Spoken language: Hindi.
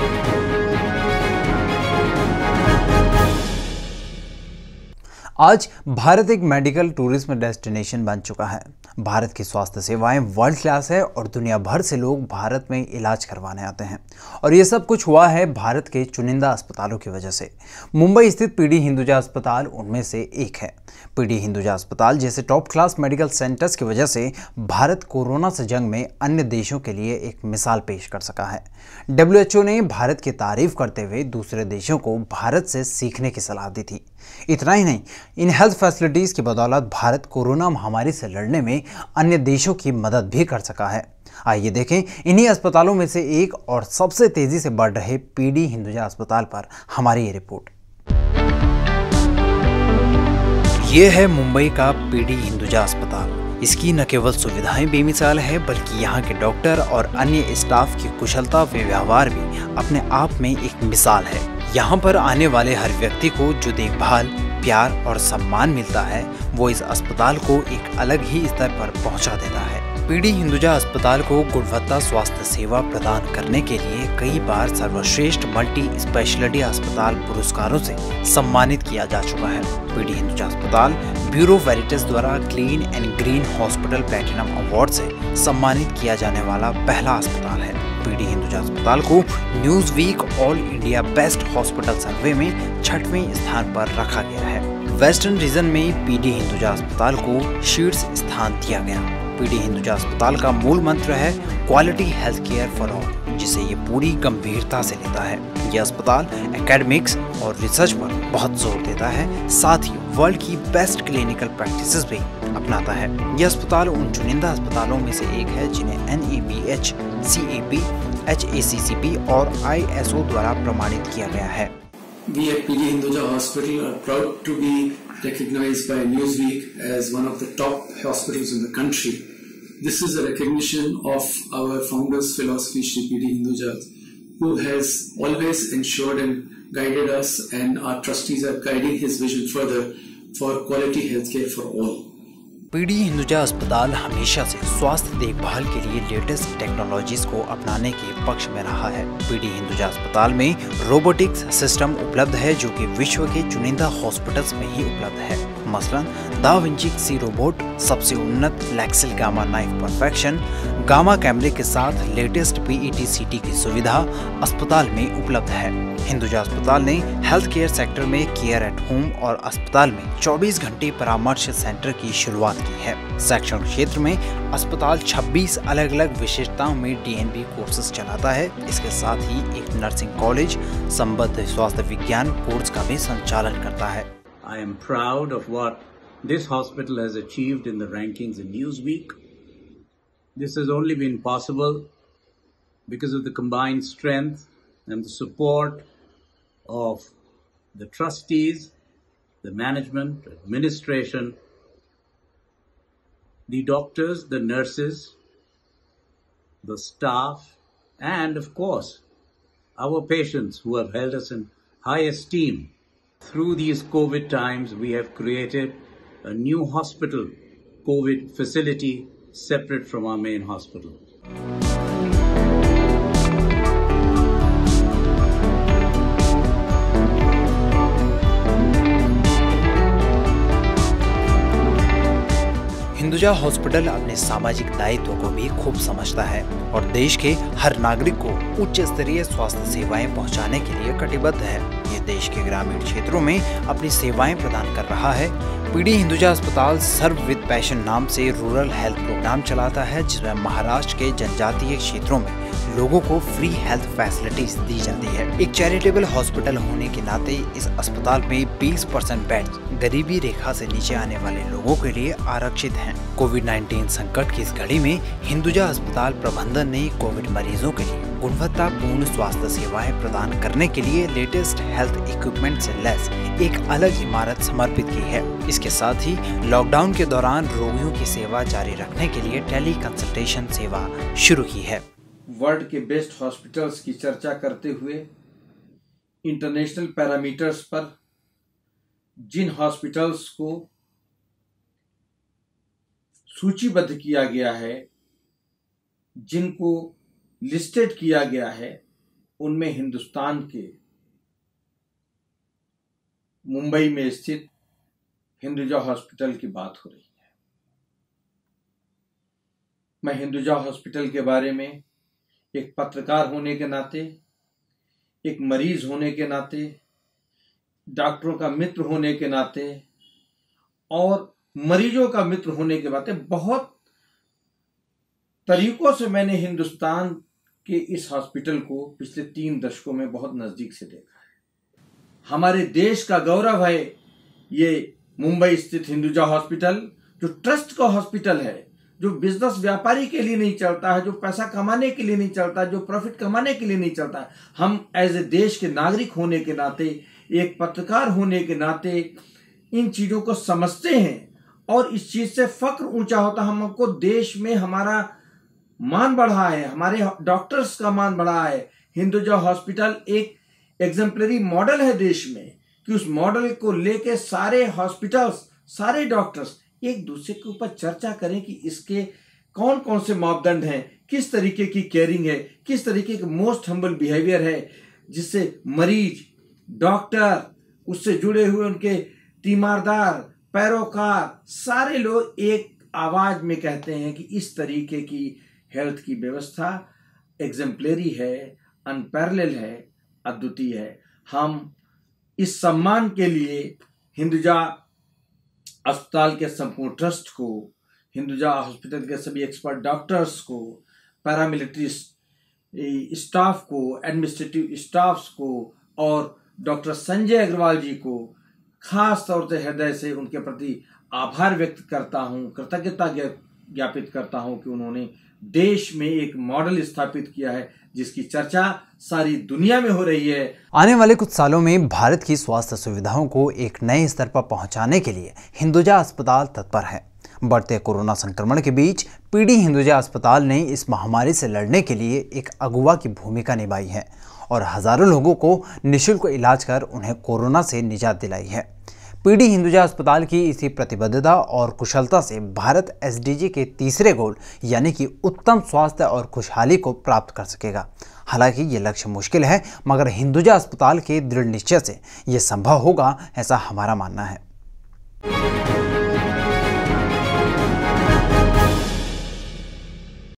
Thank you. आज भारत एक मेडिकल टूरिज़्म डेस्टिनेशन बन चुका है। भारत की स्वास्थ्य सेवाएँ वर्ल्ड क्लास है और दुनिया भर से लोग भारत में इलाज करवाने आते हैं। और ये सब कुछ हुआ है भारत के चुनिंदा अस्पतालों की वजह से। मुंबई स्थित पीडी हिंदुजा अस्पताल उनमें से एक है। पीडी हिंदुजा अस्पताल जैसे टॉप क्लास मेडिकल सेंटर्स की वजह से भारत कोरोना से जंग में अन्य देशों के लिए एक मिसाल पेश कर सका है। डब्ल्यूएचओ ने भारत की तारीफ़ करते हुए दूसरे देशों को भारत से सीखने की सलाह दी थी। इतना ही नहीं, इन हेल्थ फैसिलिटीज़ की बदौलत भारत कोरोना महामारी से लड़ने में अन्य देशों की मदद भी कर सका है। आइए देखें, इन्हीं अस्पतालों में से एक और सबसे तेज़ी से बढ़ रहे पीडी हिंदुजा अस्पताल पर हमारी ये रिपोर्ट। ये है मुंबई का पीडी हिंदुजा अस्पताल। इसकी न केवल सुविधाएँ बेमिसाल है, बल्कि यहाँ के डॉक्टर और अन्य स्टाफ की कुशलता व्यवहार भी अपने आप में एक मिसाल है। यहाँ पर आने वाले हर व्यक्ति को जो देखभाल, प्यार और सम्मान मिलता है, वो इस अस्पताल को एक अलग ही स्तर पर पहुँचा देता है। पीडी हिंदुजा अस्पताल को गुणवत्ता स्वास्थ्य सेवा प्रदान करने के लिए कई बार सर्वश्रेष्ठ मल्टी स्पेशलिटी अस्पताल पुरस्कारों से सम्मानित किया जा चुका है। पीडी हिंदुजा अस्पताल ब्यूरो वेरिटस द्वारा clean and green hospital platinum award से सम्मानित किया जाने वाला पहला अस्पताल है। पीडी हिंदुजा अस्पताल को Newsweek all India best hospital survey में छठवें स्थान पर रखा गया है। वेस्टर्न रीजन में पीडी हिंदुजा अस्पताल को शीर्ष स्थान दिया गया। पीडी हिंदुजा अस्पताल का मूल मंत्र है quality health care for all जिसे ये पूरी गंभीरता से लेता है। यह अस्पताल एकेडमिक्स और रिसर्च पर बहुत ज़ोर देता है, साथ ही वर्ल्ड की बेस्ट क्लिनिकल प्रैक्टिसेस भी अपनाता है। यह अस्पताल उन चुनिंदा अस्पतालों में से एक है, जिन्हें N A B H C A P H A C C P और आई एस ओ द्वारा प्रमाणित किया गया है। Recognized by Newsweek as one of the top hospitals in the country. This is a recognition of our founder's philosophy, Shri PD Hinduja, who has always ensured and guided us, and our trustees are guiding his vision further for quality healthcare for all. PD Hinduja अस्पताल हमेशा से स्वास्थ्य देखभाल के लिए लेटेस्ट टेक्नोलॉजीज़ को अपनाने के पक्ष में रहा है पीडी हिंदुजा अस्पताल में रोबोटिक्स सिस्टम उपलब्ध है जो कि विश्व के चुनिंदा हॉस्पिटल्स में ही उपलब्ध है मसलन, दा विंची सी रोबोट, सबसे उन्नत Leksell gamma knife perfection, gamma कैमरे के साथ लेटेस्ट पीईटी की सुविधा अस्पताल में उपलब्ध है। हिंदुजा अस्पताल ने हेल्थ केयर सेक्टर में केयर एट होम और अस्पताल में 24 घंटे परामर्श सेंटर की शुरुआत की है। शैक्षणिक क्षेत्र में अस्पताल 26 अलग अलग विशेषताओं में डीएनबी कोर्सेज चलाता है। इसके साथ ही एक नर्सिंग कॉलेज, संबद्ध स्वास्थ्य विज्ञान कोर्स का भी संचालन करता है। I am proud of what this hospital has achieved in the rankings in Newsweek. This has only been possible because of the combined strength and the support of the trustees, the management, administration, the doctors, the nurses, the staff, and of course, our patients who have held us in high esteem. Through these COVID times, we have created a new hospital COVID facility separate from our main hospital. Hinduja hospital अपने सामाजिक दायित्व को भी खूब समझता है और देश के हर नागरिक को उच्च स्तरीय स्वास्थ्य सेवाएँ पहुँचाने के लिए कटिबद्ध है देश के ग्रामीण क्षेत्रों में अपनी सेवाएँ प्रदान कर रहा है। पीडी हिंदुजा अस्पताल सर्व विद पैशन नाम से रूरल हेल्थ प्रोग्राम चलाता है, जिसमें महाराष्ट्र के जनजातीय क्षेत्रों में लोगों को फ्री हेल्थ फैसिलिटीज़ दी जाती है। एक चैरिटेबल हॉस्पिटल होने के नाते इस अस्पताल में 20 परसेंट बेड गरीबी रेखा से नीचे आने वाले लोगों के लिए आरक्षित हैं। कोविड 19 संकट की इस घड़ी में हिंदुजा अस्पताल प्रबंधन ने कोविड मरीजों के लिए गुणवत्तापूर्ण स्वास्थ्य सेवाएँ प्रदान करने के लिए लेटेस्ट हेल्थ इक्विपमेंट से लैस एक अलग इमारत समर्पित की है। इसके साथ ही लॉकडाउन के दौरान रोगियों की सेवा जारी रखने के लिए टेली कंसल्टेशन सेवा शुरू की है। वर्ल्ड के बेस्ट हॉस्पिटल्स की चर्चा करते हुए इंटरनेशनल पैरामीटर्स पर, जिन हॉस्पिटल्स को सूचीबद्ध किया गया है, जिनको लिस्टेड किया गया है, उनमें हिंदुस्तान के, मुंबई में स्थित हिंदुजा हॉस्पिटल की बात हो रही है। मैं हिंदुजा हॉस्पिटल के बारे में एक पत्रकार होने के नाते, एक मरीज़ होने के नाते, डॉक्टरों का मित्र होने के नाते, और मरीजों का मित्र होने के नाते बहुत तरीकों से मैंने हिंदुस्तान के इस हॉस्पिटल को पिछले तीन दशकों में बहुत नज़दीक से देखा है। हमारे देश का गौरव है ये मुंबई स्थित हिंदुजा हॉस्पिटल, जो ट्रस्ट का हॉस्पिटल है जो बिज़नेस व्यापारी के लिए नहीं चलता है, जो पैसा कमाने के लिए नहीं चलता, जो प्रॉफिट कमाने के लिए नहीं चलता हम एज ए देश के नागरिक होने के नाते, एक पत्रकार होने के नाते, इन चीज़ों को समझते हैं और इस चीज़ से फक्र ऊँचा होता हमको देश में हमारा मान बढ़ा है, हमारे डॉक्टर्स का मान बढ़ा है। हिंदुजा हॉस्पिटल एक एग्जाम्पलरी मॉडल है देश में कि उस मॉडल को लेके सारे हॉस्पिटल्स सारे डॉक्टर्स एक दूसरे के ऊपर चर्चा करें कि इसके कौन कौन से मापदंड हैं, किस तरीके की केयरिंग है, किस तरीके के मोस्ट हम्बल बिहेवियर है, जिससे मरीज़ डॉक्टर उससे जुड़े हुए उनके तीमारदार, पैरोकार, सारे लोग एक आवाज़ में कहते हैं कि इस तरीके की हेल्थ की व्यवस्था एग्जाम्पलरी है अनपैरल है, अद्वितीय है। हम इस सम्मान के लिए हिंदुजा अस्पताल के संपूर्ण ट्रस्ट को, हिंदुजा हॉस्पिटल के सभी एक्सपर्ट, डॉक्टर्स को, पैरामिलिट्री स्टाफ को, एडमिनिस्ट्रेटिव स्टाफ्स को और डॉक्टर संजय अग्रवाल जी को खास तौर से हृदय से उनके प्रति आभार व्यक्त करता हूँ, कृतज्ञता ज्ञापित करता हूँ कि उन्होंने देश में एक मॉडल स्थापित किया है, जिसकी चर्चा सारी दुनिया में हो रही है। आने वाले कुछ सालों में भारत की स्वास्थ्य सुविधाओं को एक नए स्तर पर पहुँचाने के लिए हिंदुजा अस्पताल तत्पर है। बढ़ते कोरोना संक्रमण के बीच पीडी हिंदुजा अस्पताल ने इस महामारी से लड़ने के लिए एक अगुवा की भूमिका निभाई है और हज़ारों लोगों को निशुल्क इलाज कर उन्हें कोरोना से निजात दिलाई है। पीडी हिंदुजा अस्पताल की इसी प्रतिबद्धता और कुशलता से भारत एसडीजी के तीसरे गोल, यानी कि उत्तम स्वास्थ्य और खुशहाली को प्राप्त कर सकेगा। हालाँकि ये लक्ष्य मुश्किल है, मगर हिंदुजा अस्पताल के दृढ़ निश्चय से ये संभव होगा, ऐसा हमारा मानना है।